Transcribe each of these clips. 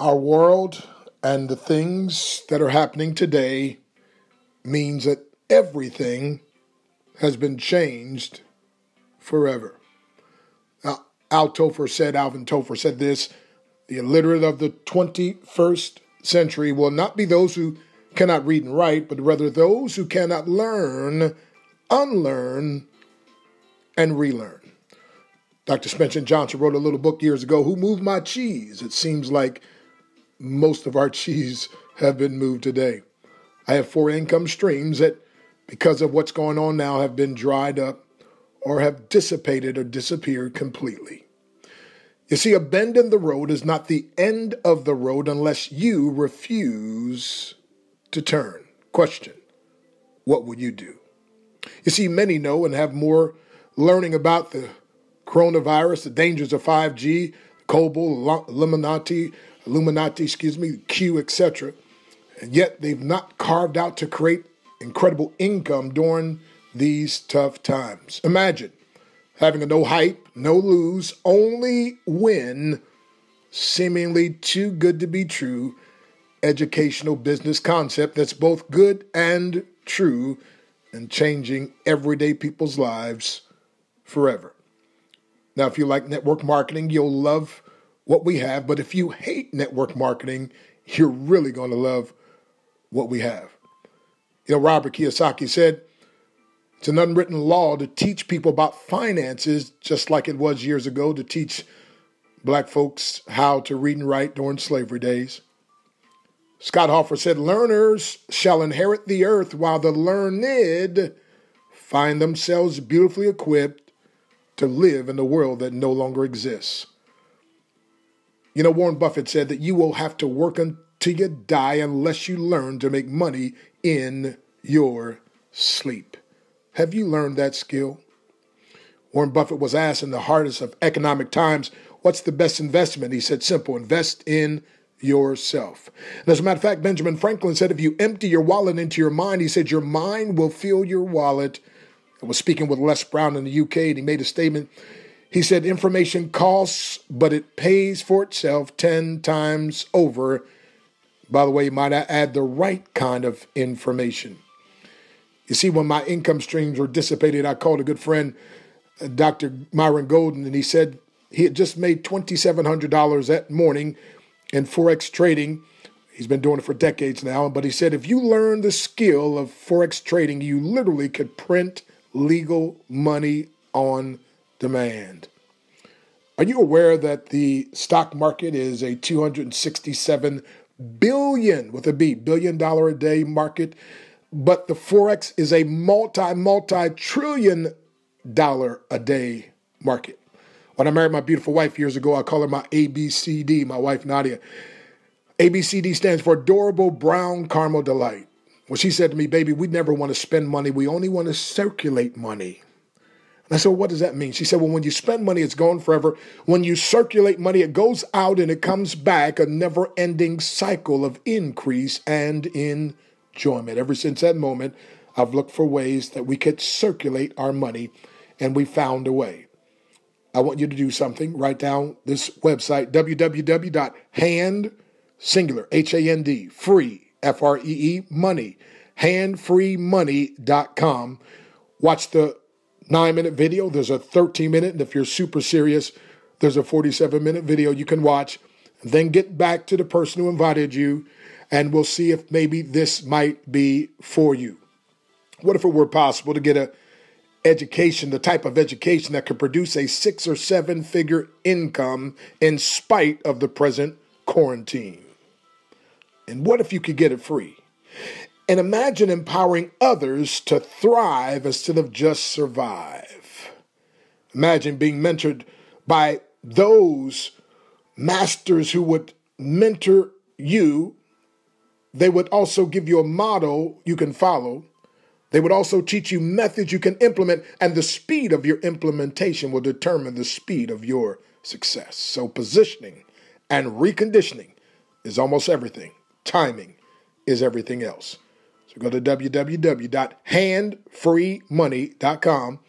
Our world and the things that are happening today means that everything has been changed forever. Now, Al Toffler said, Alvin Toffler said this the illiterate of the 21st century will not be those who cannot read and write, but rather those who cannot learn, unlearn, and relearn. Dr. Spencer Johnson wrote a little book years ago, Who Moved My Cheese? It seems like most of our cheese have been moved today. I have four income streams that, because of what's going on now, have been dried up or have dissipated or disappeared completely. You see, a bend in the road is not the end of the road unless you refuse to turn. Question What will you do? You see, many know and have more learning about the coronavirus, the dangers of 5G, cabal, Illuminati, Illuminati, excuse me, Q, etc. And yet they've not carved out to create incredible income during these tough times. Imagine having a no hype, no lose, only win, seemingly too good to be true educational business concept that's both good and true and changing everyday people's lives forever. Now, if you like network marketing, you'll love what we have. But if you hate network marketing, you're really going to love what we have. You know, Robert Kiyosaki said, it's an unwritten law to teach people about finances, just like it was years ago to teach black folks how to read and write during slavery days. Scott Hoffer said, Learners shall inherit the earth, while the learned find themselves beautifully equipped to live in a world that no longer exists. You know, Warren Buffett said that you will have to work until you die unless you learn to make money in your sleep. Have you learned that skill? Warren Buffett was asked in the hardest of economic times, What's the best investment? He said, Simple, invest in yourself. And as a matter of fact, Benjamin Franklin said, If you empty your wallet into your mind, he said, Your mind will fill your wallet I was speaking with Les Brown in the UK, and he made a statement. He said, Information costs, but it pays for itself 10 times over. By the way, might add the right kind of information. You see, when my income streams were dissipated, I called a good friend, uh, Dr. Myron Golden, and he said he had just made $2,700 that morning in Forex trading. He's been doing it for decades now, but he said if you learn the skill of Forex trading, you literally could print legal money on demand. Are you aware that the stock market is a 267 billion with a B billion dollar a day market, but the forex is a multi multi trillion dollar a day market. When I married my beautiful wife years ago, I call her my ABCD, my wife Nadia. ABCD stands for Adorable Brown Caramel Delight. Well, she said to me, baby, we never want to spend money. We only want to circulate money. And I said, well, what does that mean? She said, well, when you spend money, it's gone forever. When you circulate money, it goes out and it comes back, a never ending cycle of increase and enjoyment. Ever since that moment, I've looked for ways that we could circulate our money, and we found a way. I want you to do something. Write down this website, www.hand, singular, H A N D, free, F R E E, money, handfreemoney.com. Watch the nine minute video. There's a 13 minute, and if you're super serious, there's a 47 minute video you can watch. Then get back to the person who invited you, and we'll see if maybe this might be for you. What if it were possible to get a education, the type of education that could produce a six or seven figure income in spite of the present quarantine? And what if you could get it free? And imagine empowering others to thrive instead of just survive. Imagine being mentored by those masters who would mentor you. They would also give you a model you can follow. They would also teach you methods you can implement, and the speed of your implementation will determine the speed of your success. So, positioning and reconditioning is almost everything. Timing is everything else. So go to www.handfreemoney.com.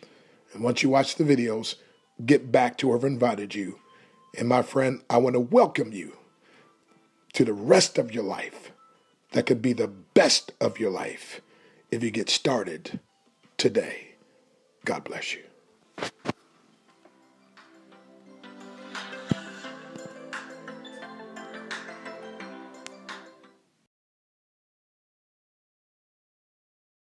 And once you watch the videos, get back to whoever invited you. And my friend, I want to welcome you to the rest of your life that could be the best of your life if you get started today. God bless you.